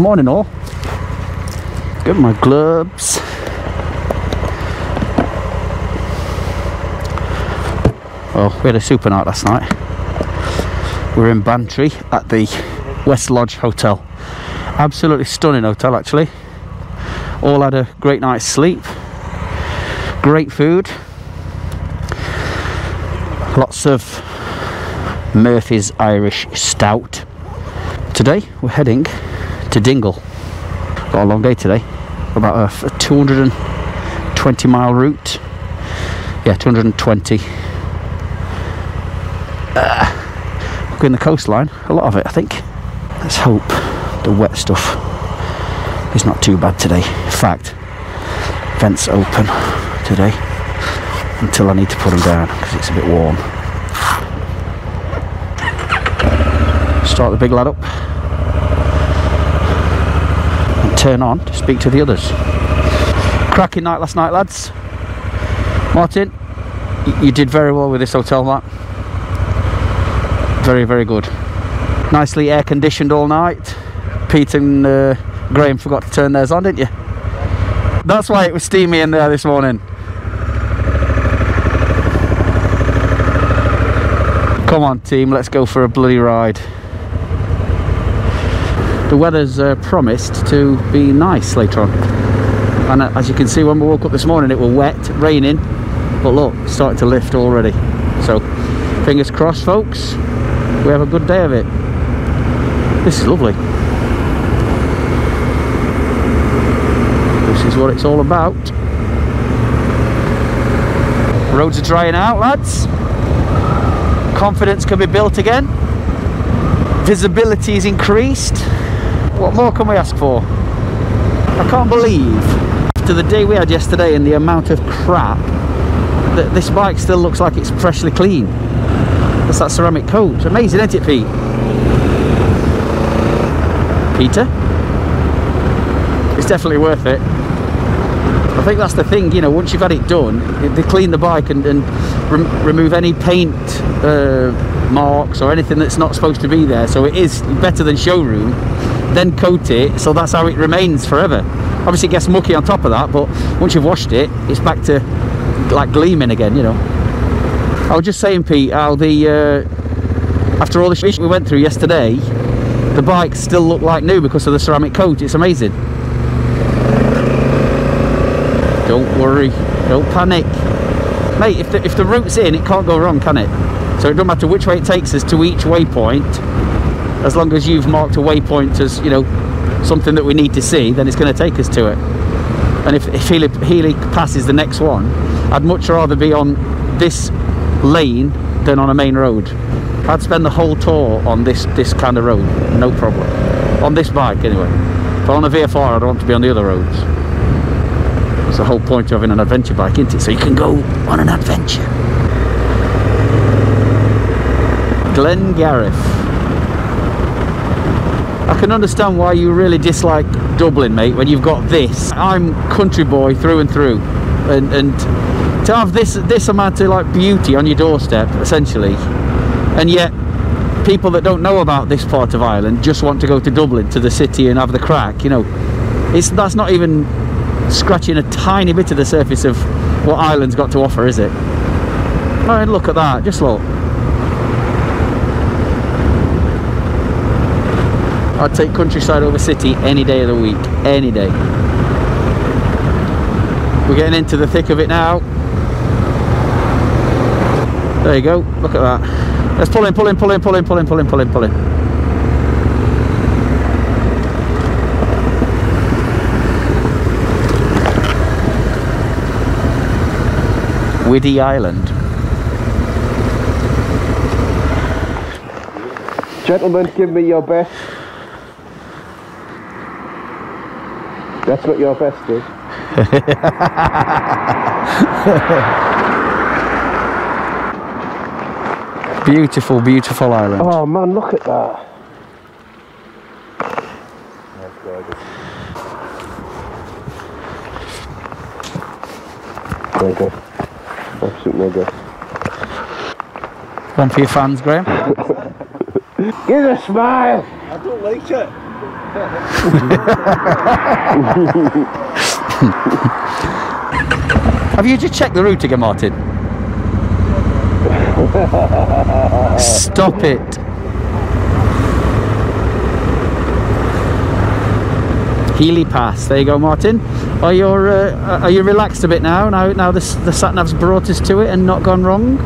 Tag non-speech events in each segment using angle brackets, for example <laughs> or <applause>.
Good morning all. Get my gloves. Well, we had a super night last night. We're in Bantry at the West Lodge Hotel. Absolutely stunning hotel actually. All had a great night's sleep. Great food. Lots of Murphy's Irish Stout. Today we're heading to Dingle. Got a long day today. About a, a 220 mile route. Yeah, 220. Uh, going the coastline, a lot of it I think. Let's hope the wet stuff is not too bad today. In fact, vents open today until I need to put them down because it's a bit warm. Start the big lad up turn on to speak to the others. Cracking night last night, lads. Martin, you did very well with this hotel, Matt. Very, very good. Nicely air conditioned all night. Pete and uh, Graham forgot to turn theirs on, didn't you? That's why it was steamy in there this morning. Come on, team, let's go for a bloody ride the weather's uh, promised to be nice later on. And uh, as you can see when we woke up this morning it was wet raining but look it's starting to lift already. So fingers crossed folks. We have a good day of it. This is lovely. This is what it's all about. Roads are drying out lads. Confidence can be built again. Visibility is increased what more can we ask for? I can't believe, after the day we had yesterday and the amount of crap, that this bike still looks like it's freshly clean. That's that ceramic coat. Amazing, isn't it, Pete? Peter? It's definitely worth it. I think that's the thing, you know, once you've had it done, they clean the bike and, and remove any paint uh, marks or anything that's not supposed to be there. So it is better than showroom then coat it so that's how it remains forever. Obviously it gets mucky on top of that but once you've washed it it's back to like gleaming again you know. I was just saying Pete how the uh, after all the shit we went through yesterday the bikes still look like new because of the ceramic coat. It's amazing. Don't worry. Don't panic. Mate if the, if the route's in it can't go wrong can it? So it doesn't matter which way it takes us to each waypoint as long as you've marked a waypoint as you know something that we need to see then it's going to take us to it. And if, if Healy, Healy passes the next one I'd much rather be on this lane than on a main road. I'd spend the whole tour on this this kind of road no problem. On this bike anyway. But on a VFR I don't want to be on the other roads. It's the whole point of having an adventure bike isn't it? So you can go on an adventure. Glengarriff I can understand why you really dislike Dublin, mate, when you've got this. I'm country boy through and through, and, and to have this this amount of like beauty on your doorstep, essentially, and yet people that don't know about this part of Ireland just want to go to Dublin, to the city, and have the crack. You know, it's that's not even scratching a tiny bit of the surface of what Ireland's got to offer, is it? Oh, look at that, just look. I'd take countryside over city any day of the week, any day. We're getting into the thick of it now. There you go, look at that. Let's pull in, pull in, pull in, pull in, pull in, pull in, pull in, pull in. Whiddy Island. Gentlemen, give me your best. That's what your best is. <laughs> Beautiful, beautiful island. Oh man, look at that. Mega. Absolute mega. One for your fans, Graham. <laughs> Give a smile! I don't like it. <laughs> Have you just checked the route again, Martin? Stop it. Healy Pass. There you go, Martin. Are you uh, are you relaxed a bit now? Now now the the sat nav's brought us to it and not gone wrong.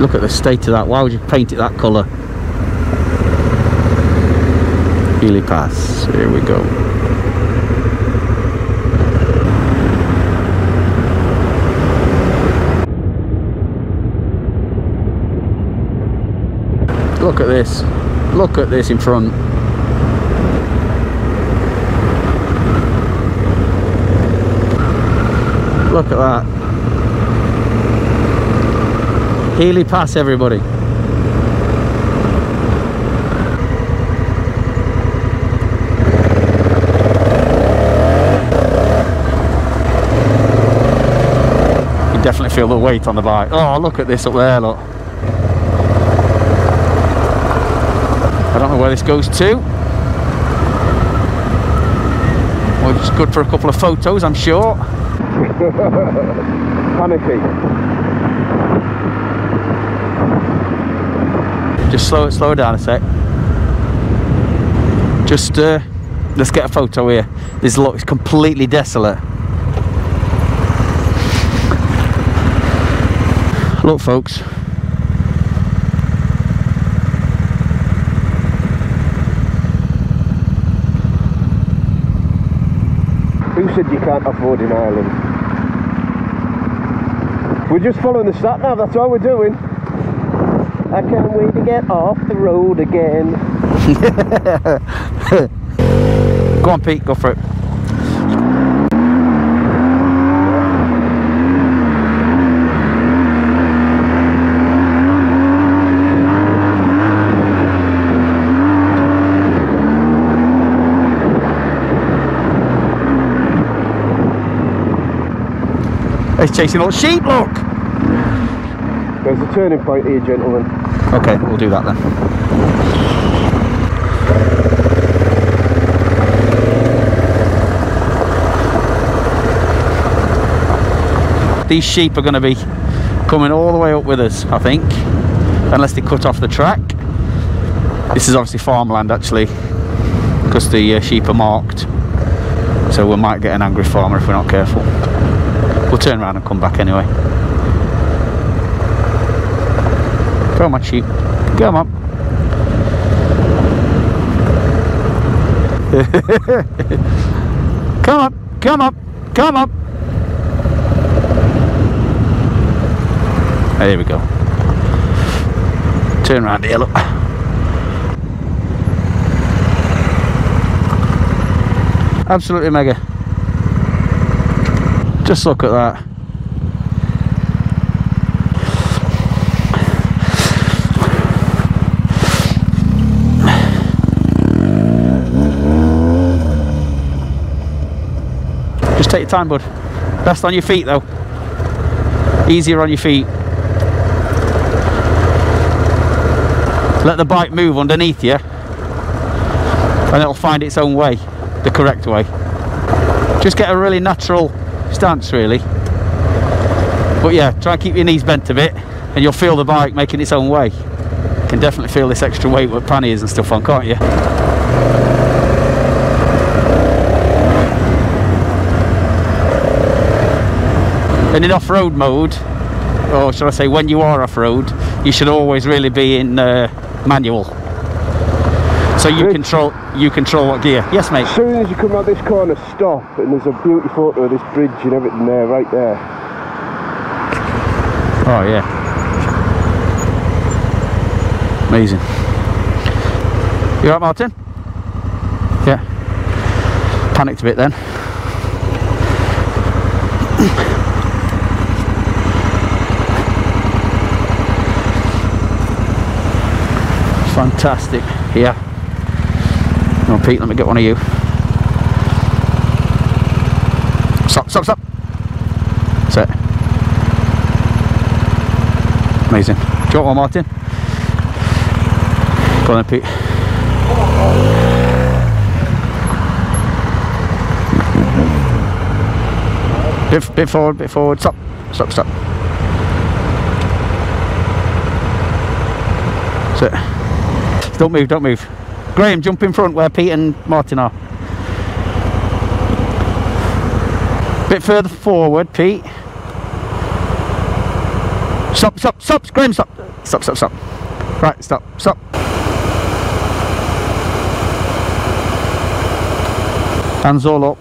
Look at the state of that. Why would you paint it that colour? Pass. Here we go. Look at this. Look at this in front. Look at that. Healy Pass, everybody. Definitely feel the weight on the bike. Oh, look at this up there, look. I don't know where this goes to. Well, it's good for a couple of photos, I'm sure. <laughs> Panicky. Just slow it, slow down a sec. Just uh, let's get a photo here. This looks completely desolate. Look, folks. Who said you can't afford in Ireland? We're just following the sat nav, that's all we're doing. I can't wait to get off the road again. <laughs> Go on, Pete. Go for it. He's chasing all the sheep, look! There's a turning point here, gentlemen. Okay, we'll do that then. These sheep are going to be coming all the way up with us, I think, unless they cut off the track. This is obviously farmland actually, because the uh, sheep are marked. So we might get an angry farmer if we're not careful. We'll turn around and come back anyway. Come on, sheep. Come on. <laughs> come on, come on, come on. There we go. Turn around here, look. Absolutely mega. Just look at that. Just take your time, bud. Best on your feet, though. Easier on your feet. Let the bike move underneath you, and it'll find its own way, the correct way. Just get a really natural stance, really. But yeah, try and keep your knees bent a bit, and you'll feel the bike making its own way. You can definitely feel this extra weight with panniers and stuff on, can't you? And in off-road mode, or should I say when you are off-road, you should always really be in uh, manual. So you Good. control you control what gear. Yes, mate. As soon as you come out this corner, stop, and there's a beautiful photo of this bridge and everything there, right there. Oh yeah. Amazing. You alright Martin? Yeah. Panicked a bit then. <coughs> Fantastic. Yeah. No Pete, let me get one of you. Stop, stop, stop. That's it. Amazing. Do you want one, Martin? Go on then, Pete. Bit, bit forward, bit forward. Stop, stop, stop. That's it. Don't move, don't move. Graham, jump in front where Pete and Martin are. Bit further forward, Pete. Stop, stop, stop, Graham, stop. Stop, stop, stop. Right, stop, stop. Hands all up.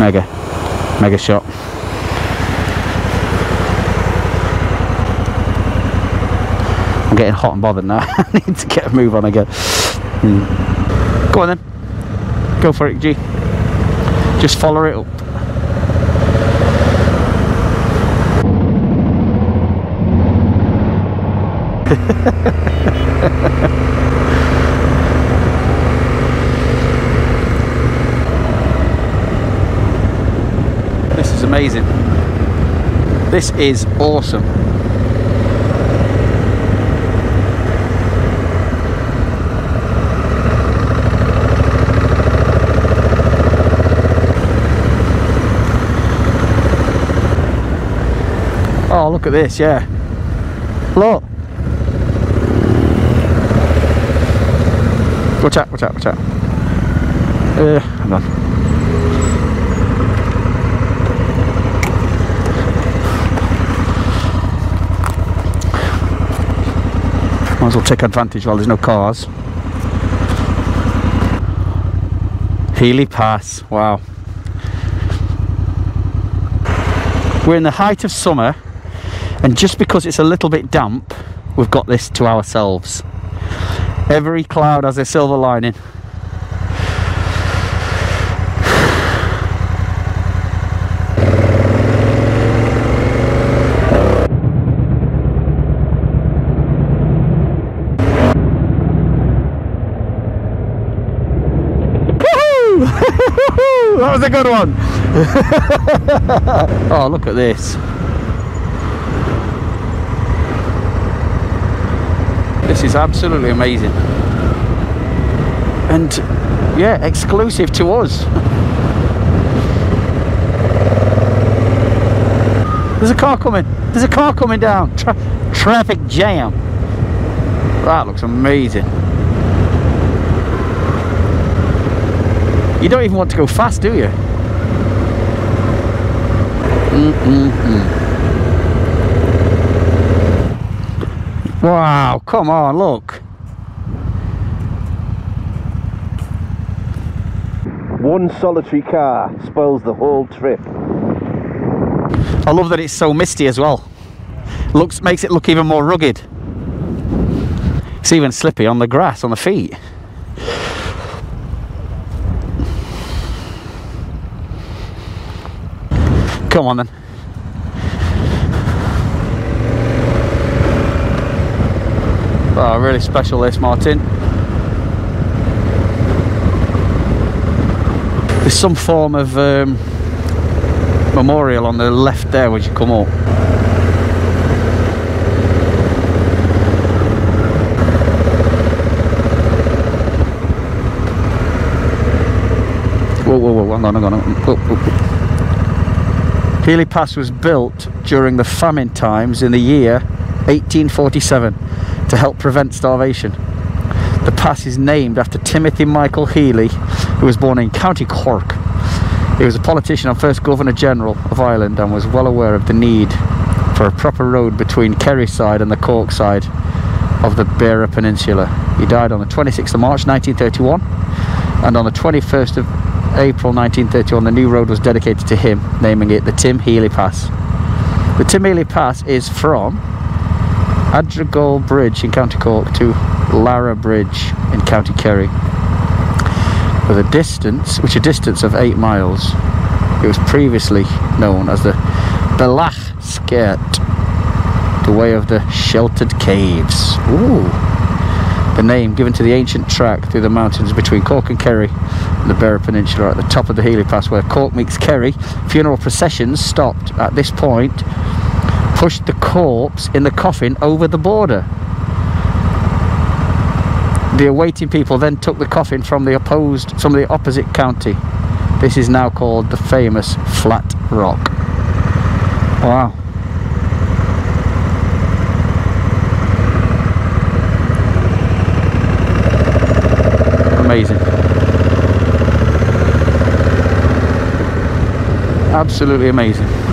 Mega. Mega shot. I'm getting hot and bothered now. <laughs> I need to get a move on again. Hmm. Go on then. Go for it, G. Just follow it up. <laughs> This is amazing. This is awesome. Look at this, yeah. Look. Watch out, watch out, watch out. Uh, hang on. Might as well take advantage while there's no cars. Healy Pass, wow. We're in the height of summer, and just because it's a little bit damp, we've got this to ourselves. Every cloud has a silver lining. Woohoo! <laughs> that was a good one. <laughs> oh, look at this. This is absolutely amazing. And yeah, exclusive to us. There's a car coming. There's a car coming down. Tra traffic jam. That looks amazing. You don't even want to go fast, do you? Mm-mm-mm. Wow, come on, look. One solitary car spoils the whole trip. I love that it's so misty as well. Looks makes it look even more rugged. It's even slippy on the grass on the feet. Come on then. Oh, really special this, Martin. There's some form of um, memorial on the left there as you come up. Whoa, whoa, whoa, hang on, hang on. Hang on. Healy Pass was built during the famine times in the year 1847 to help prevent starvation. The pass is named after Timothy Michael Healy, who was born in County Cork. He was a politician and first Governor General of Ireland and was well aware of the need for a proper road between Kerry side and the Cork side of the Beara Peninsula. He died on the 26th of March 1931 and on the 21st of April 1931, the new road was dedicated to him, naming it the Tim Healy Pass. The Tim Healy Pass is from Adrigole Bridge in County Cork to Lauragh Bridge in County Kerry with a distance, which is a distance of 8 miles. It was previously known as the Belach Skirt, the way of the sheltered caves. Ooh. The name given to the ancient track through the mountains between Cork and Kerry and the Beara Peninsula at the top of the Healy Pass where Cork meets Kerry. Funeral processions stopped at this point, pushed the corpse in the coffin over the border. The awaiting people then took the coffin from the opposed, from the opposite county. This is now called the famous Flat Rock. Wow. Amazing. Absolutely amazing.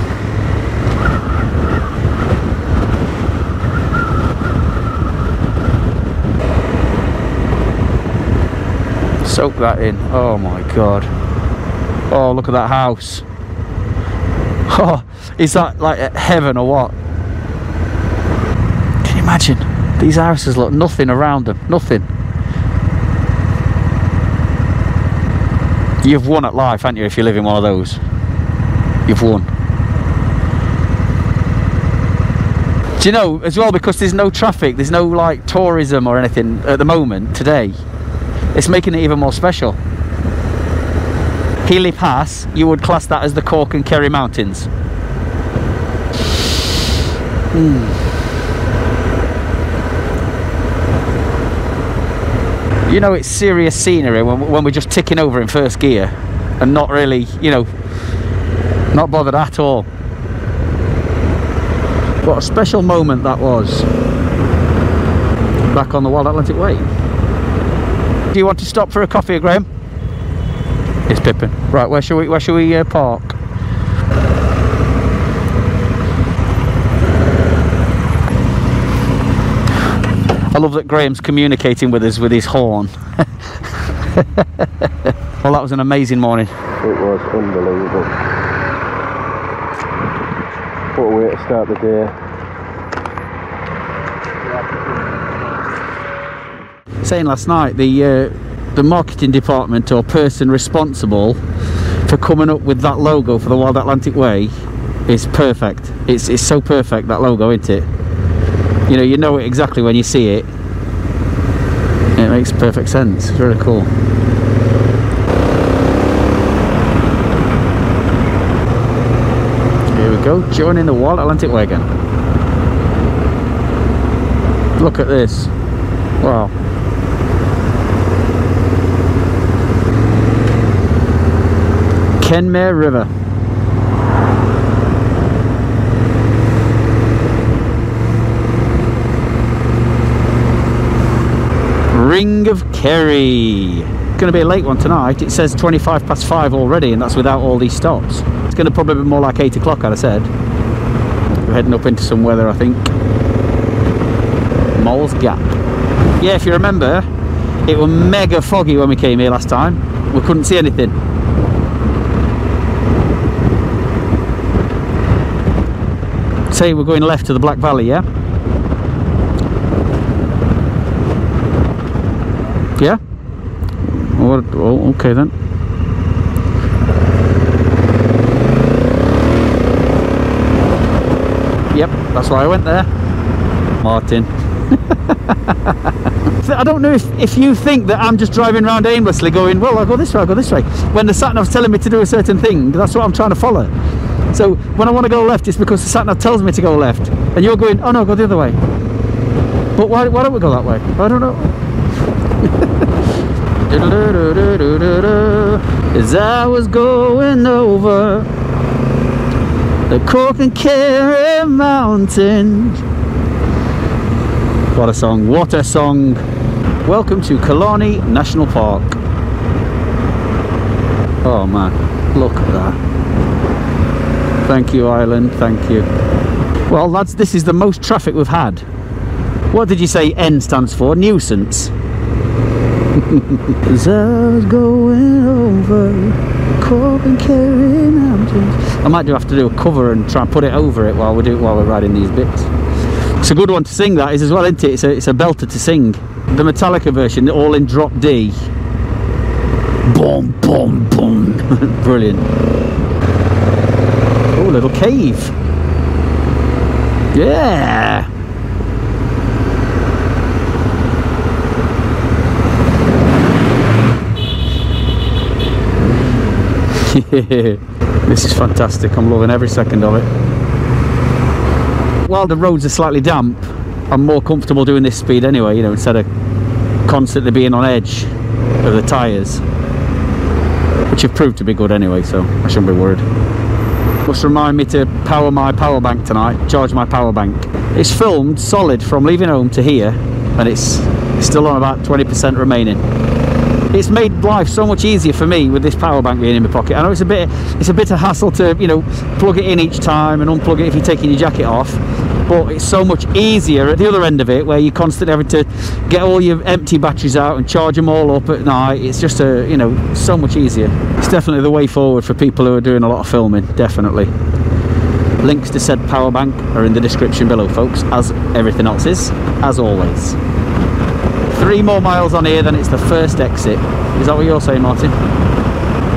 Soak that in. Oh my god. Oh, look at that house. <laughs> Oh, is that like heaven or what? Can you imagine? These houses look nothing around them. Nothing. You've won at life, haven't you, if you live in one of those? You've won. Do you know, as well, because there's no traffic, there's no like tourism or anything at the moment today, it's making it even more special. Healy Pass, you would class that as the Cork and Kerry Mountains. Mm. You know it's serious scenery when, when we're just ticking over in first gear and not really, you know, not bothered at all. What a special moment that was. Back on the Wild Atlantic Way. Do you want to stop for a coffee, Graham? It's Pippin. Right, where shall we? Where shall we uh, park? I love that Graham's communicating with us with his horn. <laughs> well, that was an amazing morning. It was unbelievable. What a way to start the day. Saying last night, the uh, the marketing department or person responsible for coming up with that logo for the Wild Atlantic Way is perfect. It's it's so perfect that logo, isn't it? You know, you know it exactly when you see it. It makes perfect sense. It's really cool. Here we go, joining the Wild Atlantic Way again. Look at this. Wow. Kenmare River. Ring of Kerry. Going to be a late one tonight. It says 25 past 5 already, and that's without all these stops. It's going to probably be more like 8 o'clock, I'd said. We're heading up into some weather, I think. Moll's Gap. Yeah, if you remember, it was mega foggy when we came here last time. We couldn't see anything. Say we're going left to the Black Valley, yeah? Yeah? Oh, okay then. Yep, that's why I went there. Martin. <laughs> I don't know if, if you think that I'm just driving around aimlessly going, well, I'll go this way, I'll go this way. When the sat nav's telling me to do a certain thing, that's what I'm trying to follow. So when I want to go left, it's because the sat nav tells me to go left. And you're going, oh no, go the other way. But why, why don't we go that way? I don't know. <laughs> As I was going over the Cork and Kerry Mountains. What a song, what a song. Welcome to Killarney National Park. Oh man, look at that. Thank you, Ireland, thank you. Well, lads, this is the most traffic we've had. What did you say N stands for? Nuisance. <laughs> I going over Cork and Kerry I might do have to do a cover and try and put it over it while we do while we're riding these bits. It's a good one to sing that is as well, isn't it? It's a, it's a belter to sing. The Metallica version, all in drop D. Boom, boom, boom. <laughs> Brilliant. Little cave. Yeah. <laughs> this is fantastic. I'm loving every second of it. While the roads are slightly damp, I'm more comfortable doing this speed anyway, you know, instead of constantly being on edge of the tyres. Which have proved to be good anyway, so I shouldn't be worried. Must remind me to power my power bank tonight, charge my power bank. It's filmed solid from leaving home to here, and it's still on about 20% remaining it's made life so much easier for me with this power bank being in my pocket. I know it's a bit it's a bit of hassle to you know plug it in each time and unplug it if you're taking your jacket off but it's so much easier at the other end of it where you're constantly having to get all your empty batteries out and charge them all up at night. It's just a you know so much easier. It's definitely the way forward for people who are doing a lot of filming definitely. Links to said power bank are in the description below folks as everything else is as always. Three more miles on here then it's the first exit. Is that what you're saying Martin?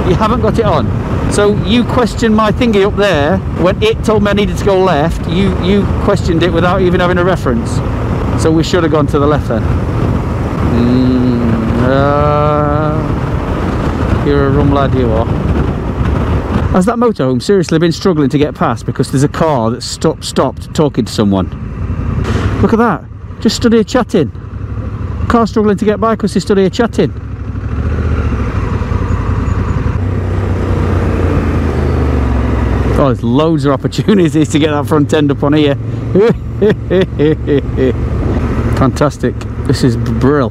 You haven't got it on so you questioned my thingy up there when it told me I needed to go left. You you questioned it without even having a reference. So we should have gone to the left then. Mm, uh, you're a rum lad you are. Has that motorhome seriously been struggling to get past because there's a car that stopped stopped talking to someone? Look at that. Just stood here chatting. Car struggling to get by because he stood here chatting. Oh, there's loads of opportunities to get that front end up on here. <laughs> Fantastic. This is brill.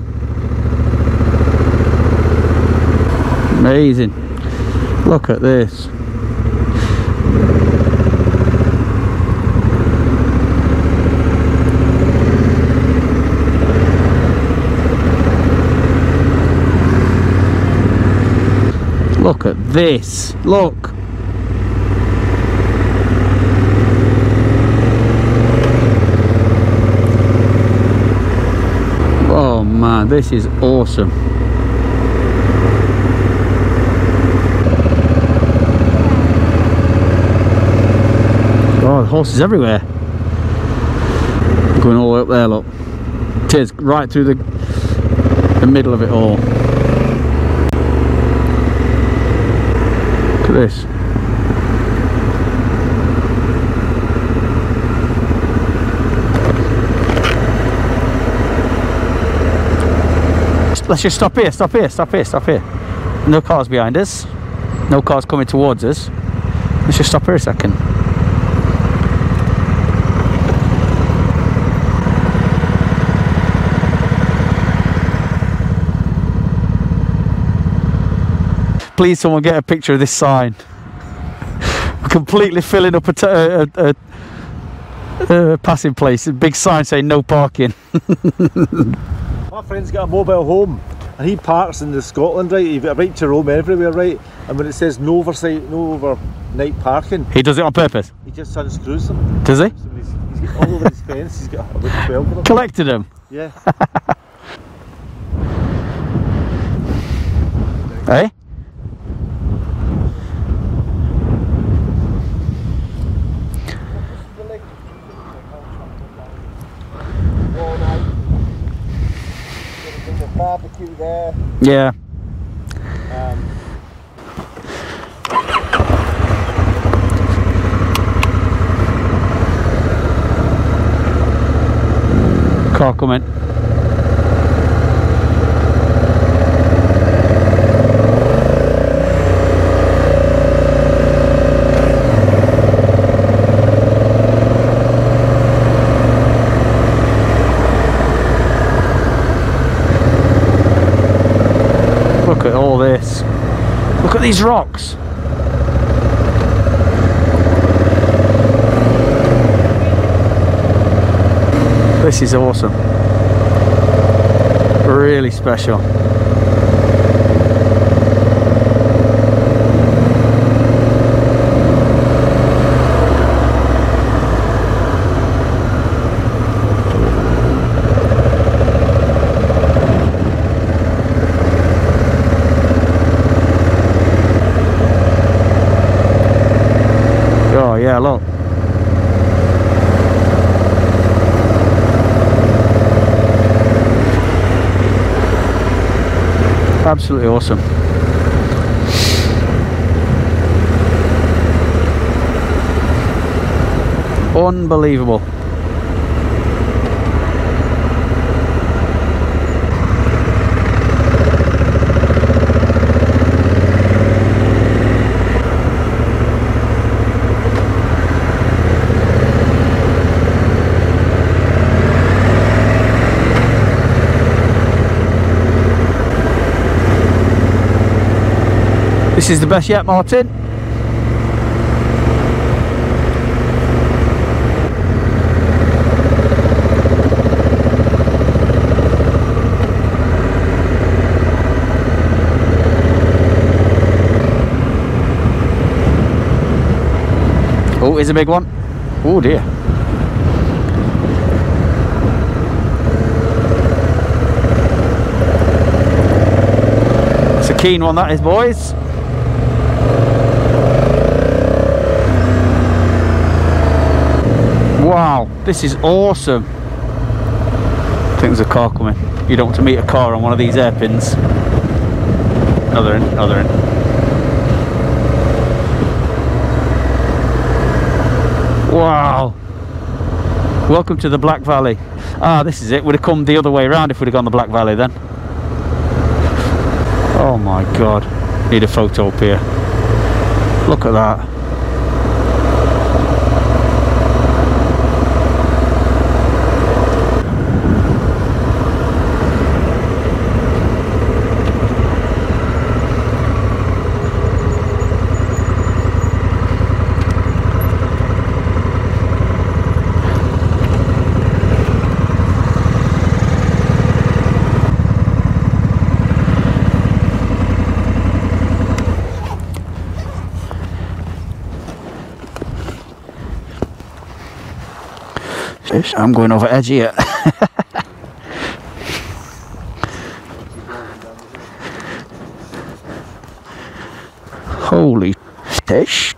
Amazing. Look at this. Look at this. Look. Oh man, this is awesome. Oh, horses everywhere. Going all the way up there, look. tears right through the the middle of it all. Look at this. Let's just stop here, stop here, stop here, stop here. No cars behind us. No cars coming towards us. Let's just stop here a second. please someone get a picture of this sign <laughs> completely filling up a, a, a, a, passing place a big sign saying no parking <laughs> my friend's got a mobile home and he parks in the Scotland right? You've got a right to roam everywhere right? And when it says no oversight no overnight parking he does it on purpose? he just unscrews them. Does he? So he's, he's got all over his <laughs> fence he's got about 12 of them collected them yeah. Hey <laughs> eh? There. Yeah. Um, Car coming. Look at all this. Look at these rocks. This is awesome. Really special. yeah, look. Absolutely awesome. Unbelievable. This is the best yet, Martin. Oh, here's a big one. Oh dear. It's a keen one that is, boys. Wow, this is awesome. I think there's a car coming. You don't want to meet a car on one of these airpins. Another in, another in. Wow. Welcome to the Black Valley. Ah, this is it. We'd have come the other way around if we'd have gone the Black Valley then. Oh my god. Need a photo up here. Look at that. I'm going over edge here. <laughs> Holy fish. <gasps>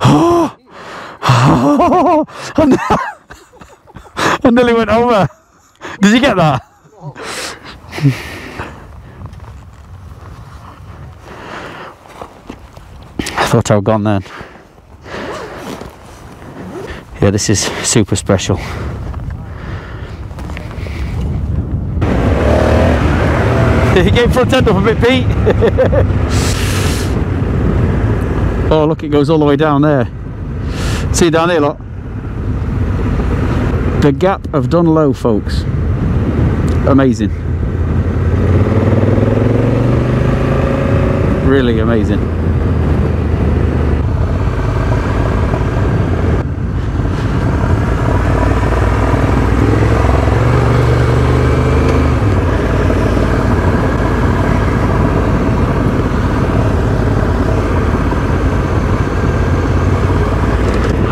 I <laughs> nearly went over. Did you get that? Thought I was gone then. Yeah, this is super special. <laughs> Gave front end up a bit, Pete. <laughs> oh, look, it goes all the way down there. See down there, look. The Gap of Dunloe, folks. Amazing. Really amazing.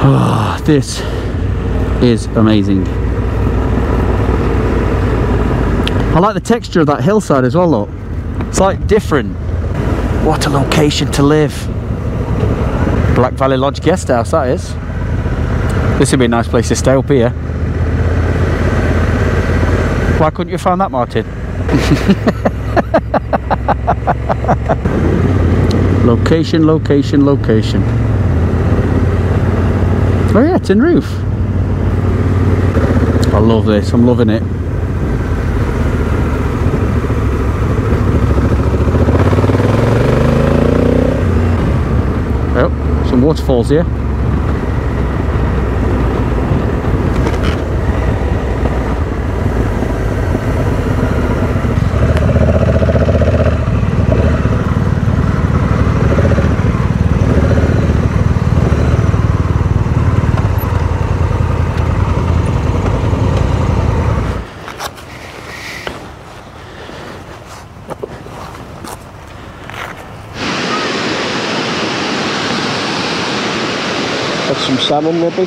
Ah, this is amazing. I like the texture of that hillside as well, look. It's like different. What a location to live. Black Valley Lodge Guest House, that is. This would be a nice place to stay up here. Why couldn't you find that, Martin? <laughs> location, location, location. Oh yeah, tin roof. I love this, I'm loving it. Oh, some waterfalls here. Have some salmon maybe.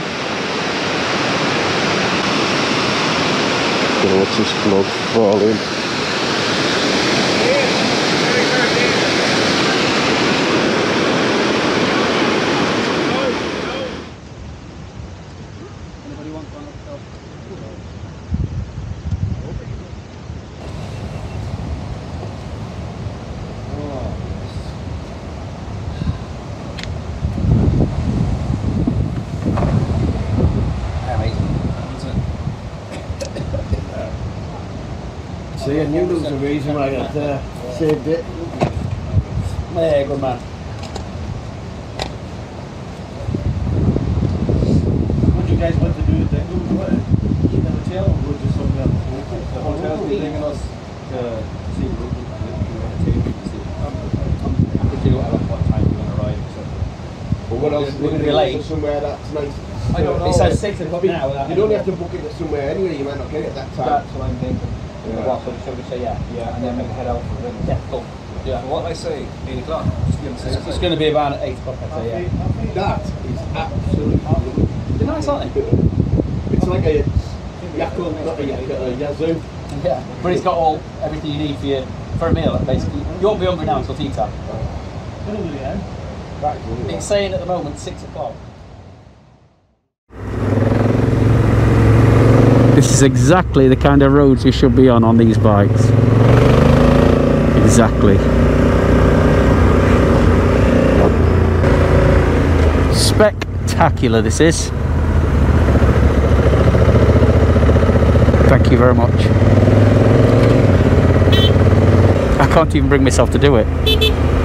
gonna watch this vlog fall in. Reason why I had uh, saved it. Yeah, good man. What do you guys want to do with the what? Keep the hotel or go to somewhere local? The hotel's bringing us to see what we want to take. We can do whatever what time we want to arrive. So. But what else? We're gonna be late. Somewhere that's nice. I don't know. It says six o'clock now. You'd only have to book it somewhere anyway. You might not get it that time. That's what I'm thinking. Yeah. Well, so we say yeah? Yeah. And then we can head out for dinner. Yeah, cool. Yeah. What I say, 8 o'clock. Just give them six It's, it's going to be about eight o'clock, I'd say, yeah. That is absolutely lovely. They're nice, aren't they? It's like a Yakult, not a Yakult, a Yazoo. Yeah. But it's got all everything you need for your for a meal, basically. You won't be hungry now until tea time. That is It's saying at the moment six o'clock. This is exactly the kind of roads you should be on on these bikes. Exactly. Spectacular this is. Thank you very much. I can't even bring myself to do it.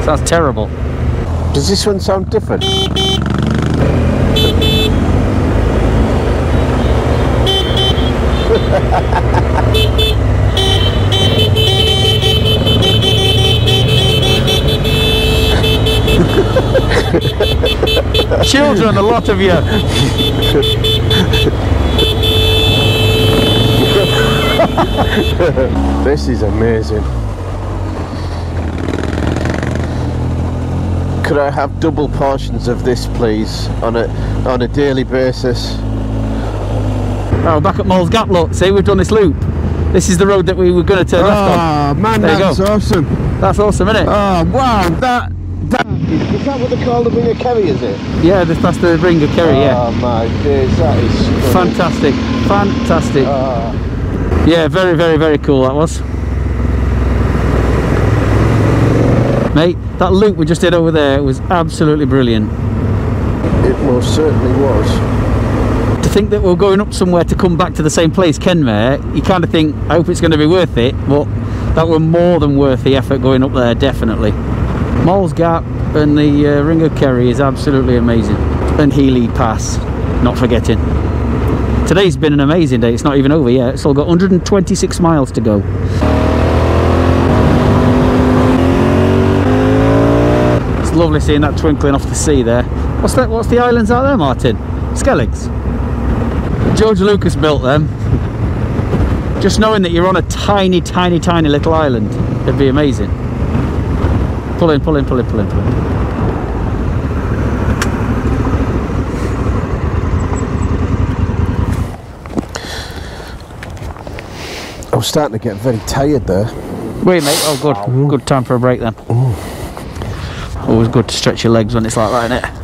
Sounds terrible. Does this one sound different? Children, a lot of you. <laughs> This is amazing. Could I have double portions of this, please, on a on a daily basis? Oh, back at Moll's Gap, look. See, we've done this loop. This is the road that we were going to turn left ah, on. Oh man, that's awesome! That's awesome, isn't it? Oh wow, that is that what they call the Ring of Kerry? Is it? yeah, this, that's the ring of Kerry, yeah. Oh my days, that is stunning. Fantastic, fantastic. Oh, Yeah, very, very, very cool that was. Mate, that loop we just did over there was absolutely brilliant. it most certainly was. To think that we're going up somewhere to come back to the same place, Kenmare, you kind of think, I hope it's going to be worth it, but that were more than worth the effort going up there, definitely. Moll's Gap and the uh, Ring of Kerry is absolutely amazing. And Healy Pass, not forgetting. Today's been an amazing day, it's not even over yet, it's all got 126 miles to go. It's lovely seeing that twinkling off the sea there. What's that? What's the islands out there, Martin? Skelligs. George Lucas built them. Just knowing that you're on a tiny, tiny, tiny little island, it'd be amazing. Pull in, pull in, pull in, pull in, pull in. I'm starting to get very tired there. Wait, mate. Oh, good. Good time for a break then. Always good to stretch your legs when it's like that, isn't it?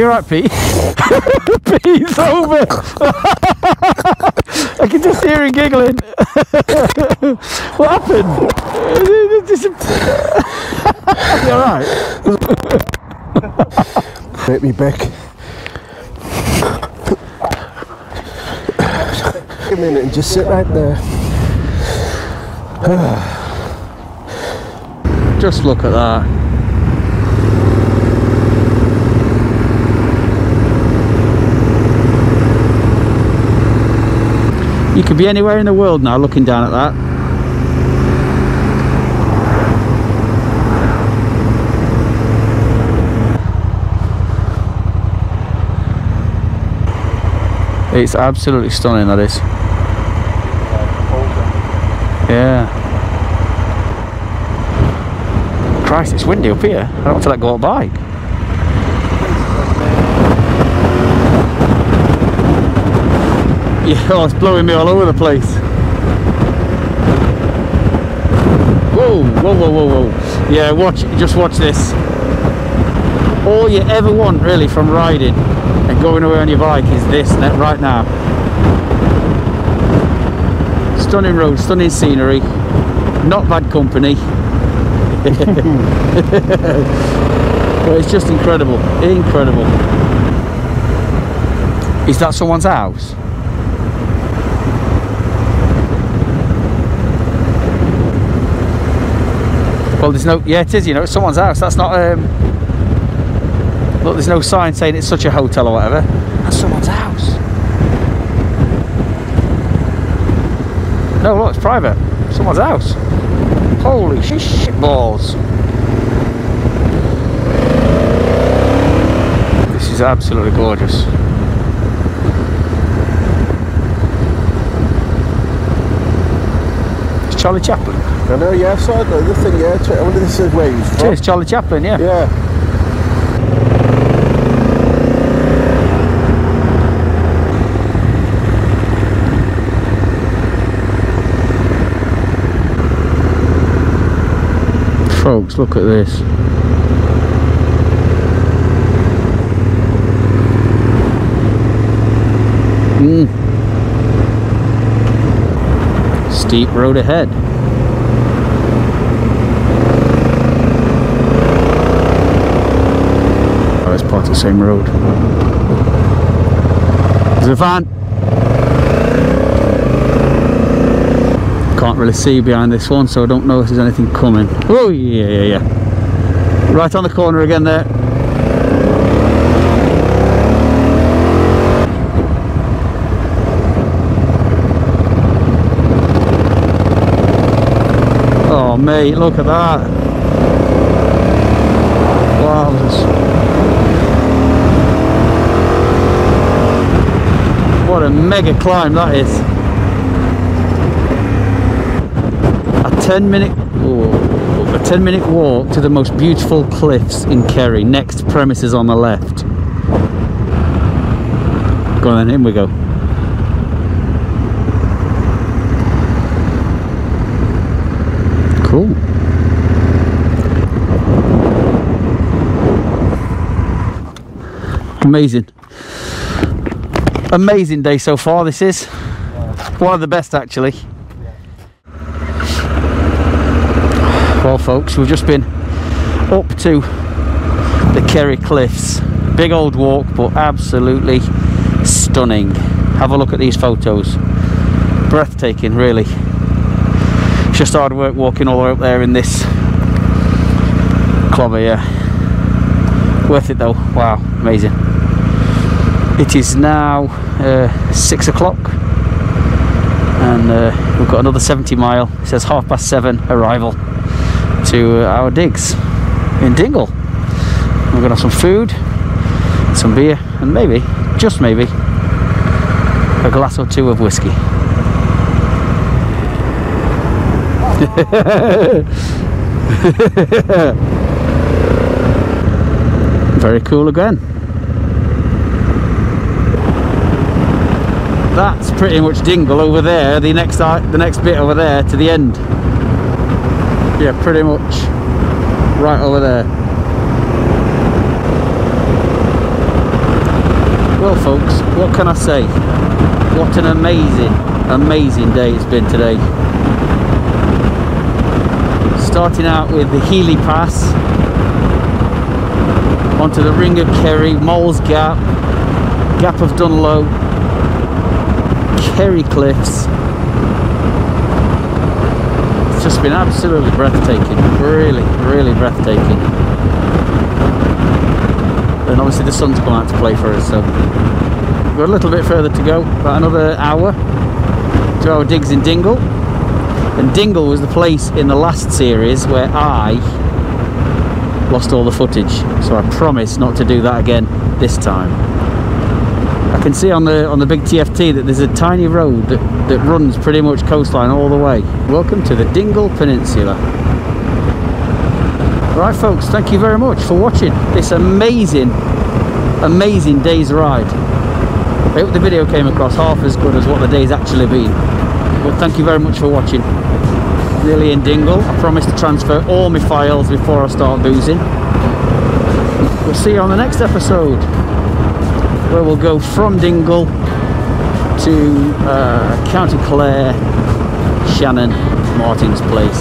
You alright, Pete? Pete's over! I can just hear him giggling. what happened? you alright? Take me back. a minute and just sit right there. Just look at that. You could be anywhere in the world now looking down at that. It's absolutely stunning that is. Yeah. Christ, it's windy up here. I don't go like going bike. Yeah, <laughs> oh, it's blowing me all over the place. Whoa, whoa, whoa, whoa, whoa. Yeah, watch, just watch this. All you ever want, really, from riding and going away on your bike is this right now. Stunning road, stunning scenery, not bad company. <laughs> but it's just incredible, incredible. Is that someone's house? Well, there's no. Yeah, it is. You know, it's someone's house. That's not. Um, look, there's no sign saying it's such a hotel or whatever. That's someone's house. No, look, it's private. Someone's house. Holy shit balls. This is absolutely gorgeous. It's Charlie Chaplin. I know, yeah, I saw the thing, yeah. I wonder if this is where he's from. Cheers, Charlie Chaplin, yeah. Yeah. Folks, look at this. Mm. Steep road ahead. Oh, it's part of the same road. There's a van. Can't really see behind this one, so I don't know if there's anything coming. Oh, yeah, yeah, yeah. Right on the corner again there. Oh, mate, look at that. Wowzers. What a mega climb that is. A 10 minute a 10 minute walk to the most beautiful cliffs in Kerry. Next premises on the left. Go on then, in we go. Cool. Amazing. Amazing day so far this is. One of the best actually. Well folks, we've just been up to the Kerry Cliffs. Big old walk but absolutely stunning. Have a look at these photos. Breathtaking really. It's just hard work walking all the way up there in this clobber, yeah. Worth it though. Wow, amazing. It is now uh, six o'clock and uh, we've got another 70 mile. It says half past seven arrival to uh, our digs in Dingle. We're gonna have some food, some beer, and maybe, just maybe, a glass or two of whiskey. <laughs> Very cool again. That's pretty much Dingle over there. The next uh, the next bit over there to the end. Yeah, pretty much right over there. Well, folks, what can I say? What an amazing, amazing day it's been today. Starting out with the Healy Pass, onto the Ring of Kerry, Moll's Gap, Gap of Dunloe, Kerry Cliffs. It's just been absolutely breathtaking, really, really breathtaking. And obviously the sun's come out to play for us, so we've got a little bit further to go, about another hour to our digs in Dingle. And Dingle was the place in the last series where I lost all the footage, so I promise not to do that again this time. I can see on the on the big TFT that there's a tiny road that, that runs pretty much coastline all the way. Welcome to the Dingle Peninsula. Right folks, thank you very much for watching this amazing, amazing day's ride. I hope the video came across half as good as what the day's actually been. But thank you very much for watching. Nearly in Dingle. I promise to transfer all my files before I start boozing. We'll see you on the next episode where we'll go from Dingle to uh, County Clare, Shannon, Martin's Place.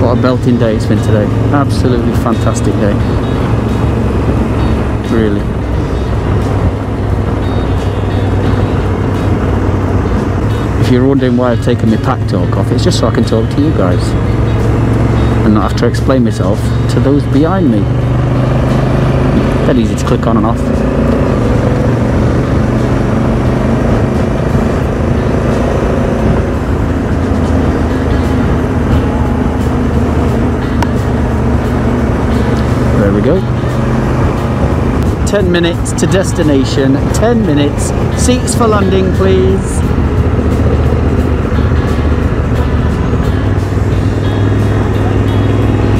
What a belting day it's been today. Absolutely fantastic day. Really. If you're wondering why I've taken my PackTalk off, it's just so I can talk to you guys. And not have to explain myself to those behind me. That easy to click on and off. We go. 10 minutes to destination, 10 minutes. Seats for landing, please.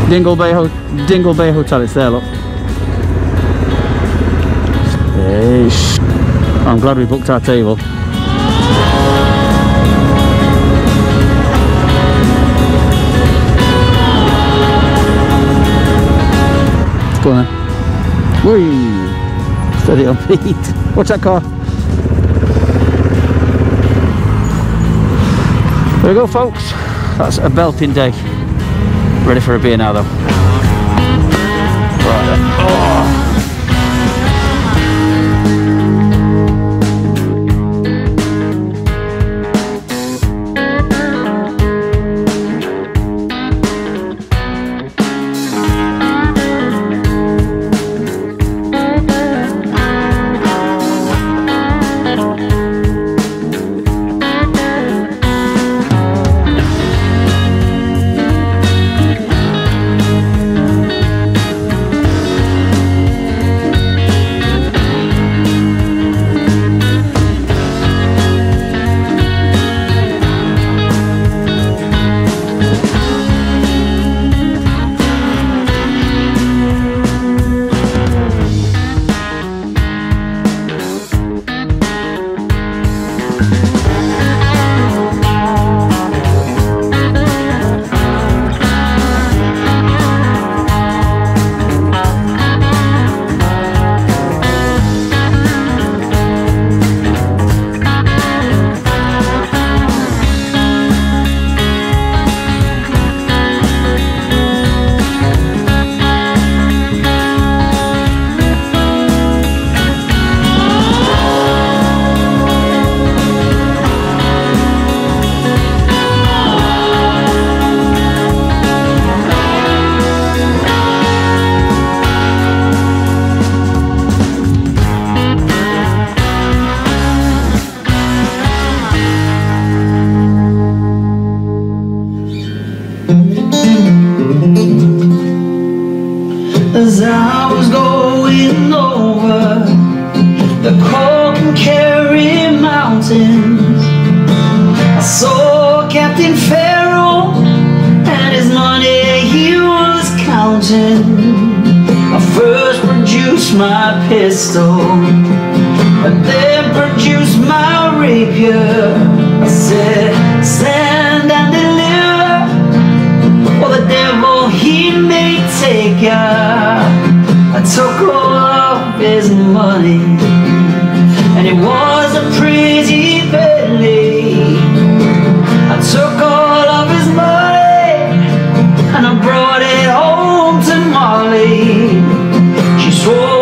Dingle Bay, Ho Dingle Bay Hotel, it's there, look. Hey, I'm glad we booked our table. Go on then. Whee! Steady on feet. Watch that car. There we go folks. That's a belting day. Ready for a beer now though. Right oh. Molly. She swore